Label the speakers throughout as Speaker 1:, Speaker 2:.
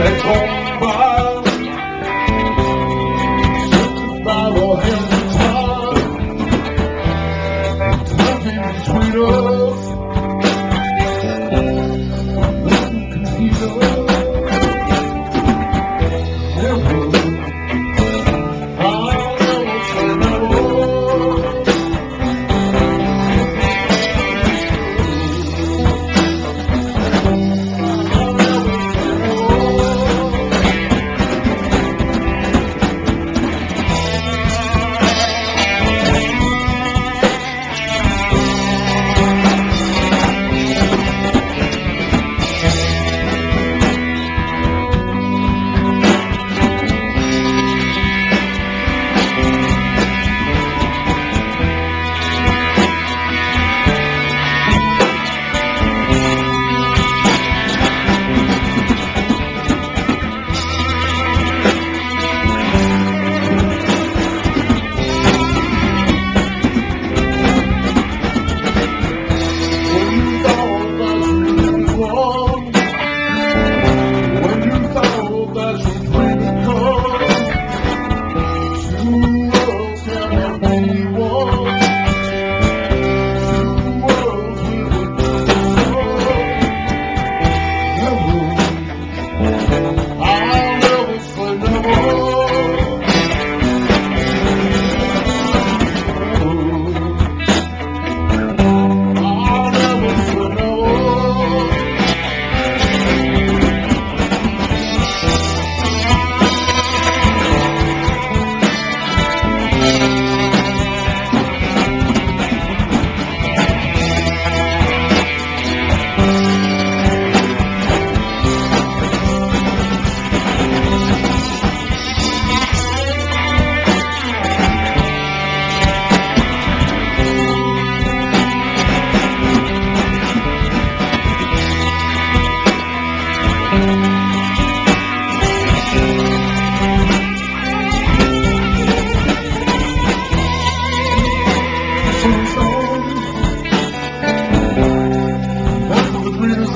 Speaker 1: home.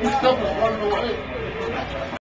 Speaker 1: Is running away.